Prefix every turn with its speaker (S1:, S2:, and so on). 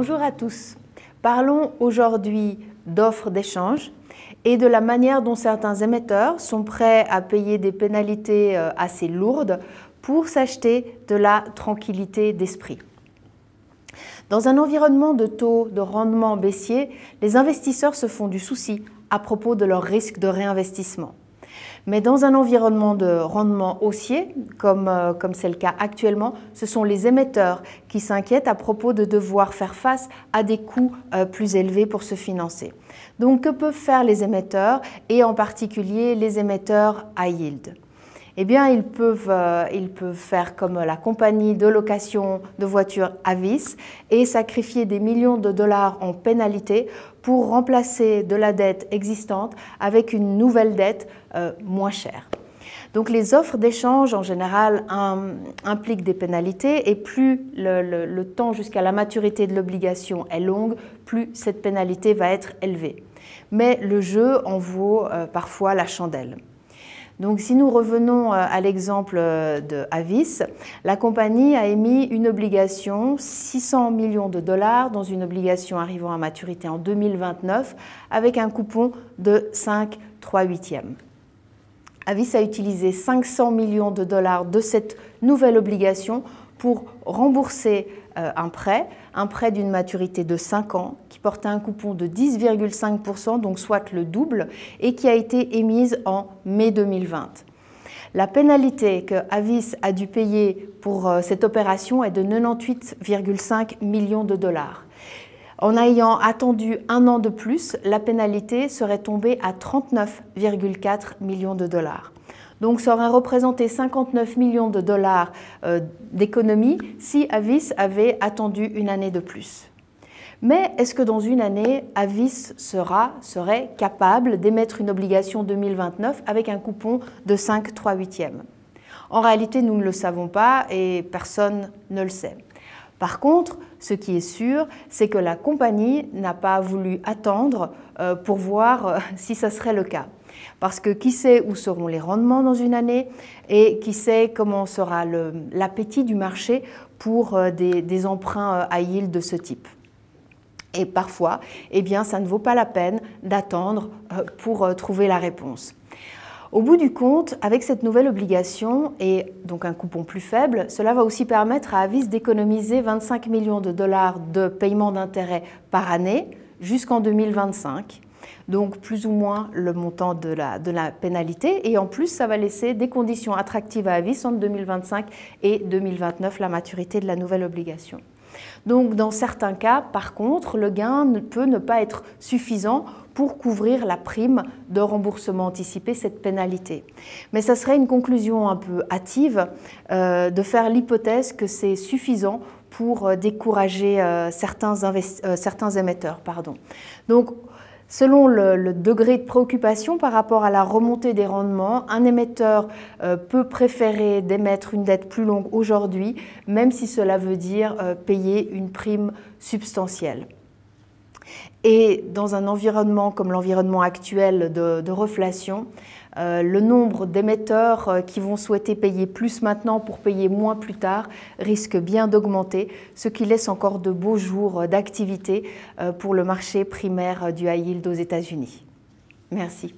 S1: Bonjour à tous. Parlons aujourd'hui d'offres d'échange et de la manière dont certains émetteurs sont prêts à payer des pénalités euh, assez lourdes pour s'acheter de la tranquillité d'esprit. Dans un environnement de taux de rendement baissier, les investisseurs se font du souci à propos de leur risque de réinvestissement. Mais dans un environnement de rendement haussier, comme euh, comme c'est le cas actuellement, ce sont les émetteurs qui s'inquiètent à propos de devoir faire face à des coûts euh, plus élevés pour se financer. Donc que peuvent faire les émetteurs et en particulier les émetteurs high yield? Eh bien, ils peuvent, euh, ils peuvent faire comme la compagnie de location de voitures Avis et sacrifier des millions de dollars en pénalité pour remplacer de la dette existante avec une nouvelle dette euh, moins chère. Donc les offres d'échange en général impliquent des pénalités et plus le, temps jusqu'à la maturité de l'obligation est long, plus cette pénalité va être élevée. Mais le jeu en vaut euh, parfois la chandelle. Donc si nous revenons euh, à l'exemple euh, de Avis, la compagnie a émis une obligation 600 millions de dollars dans une obligation arrivant à maturité en 2029 avec un coupon de 5 3 8 Avis a utilisé 500 millions de dollars de cette nouvelle obligation pour rembourser euh, un prêt, un prêt d'une maturité de 5 ans qui portait un coupon de 10,5%, donc soit le double, et qui a été émise en mai 2020. La pénalité que Avis a dû payer pour euh, cette opération est de 98,5 millions de dollars. En ayant attendu un an de plus, la pénalité serait tombée à 39,4 millions de dollars. Donc ça aurait représenté 59 millions de dollars euh, d'économie si Avis avait attendu une année de plus. Mais est-ce que dans une année, Avis sera, serait capable d'émettre une obligation 2029 avec un coupon de 5 3 8 En réalité, nous ne le savons pas et personne ne le sait. Par contre, ce qui est sûr, c'est que la compagnie n'a pas voulu attendre euh, pour voir euh, si ça serait le cas. Parce que qui sait où seront les rendements dans une année et qui sait comment sera l'appétit du marché pour euh, des, emprunts à yield de ce type. Et parfois, eh bien, ça ne vaut pas la peine d'attendre pour trouver la réponse. Au bout du compte, avec cette nouvelle obligation et donc un coupon plus faible, cela va aussi permettre à Avis d'économiser 25 millions de dollars de paiement d'intérêt par année jusqu'en 2025 donc plus ou moins le montant de la, pénalité. Et en plus, ça va laisser des conditions attractives à Avis entre 2025 et 2029, la maturité de la nouvelle obligation. Donc dans certains cas, par contre, le gain peut ne pas être suffisant pour couvrir la prime de remboursement anticipé, cette pénalité. Mais ça serait une conclusion un peu hâtive euh, de faire l'hypothèse que c'est suffisant pour euh, décourager euh, certains, émetteurs. Pardon. Selon le, degré de préoccupation par rapport à la remontée des rendements, un émetteur peut préférer d'émettre une dette plus longue aujourd'hui, même si cela veut dire payer une prime substantielle. Et dans un environnement comme l'environnement actuel de, reflation, euh, le nombre d'émetteurs euh, qui vont souhaiter payer plus maintenant pour payer moins plus tard risque bien d'augmenter, ce qui laisse encore de beaux jours d'activité euh, pour le marché primaire du high yield aux États-Unis. Merci.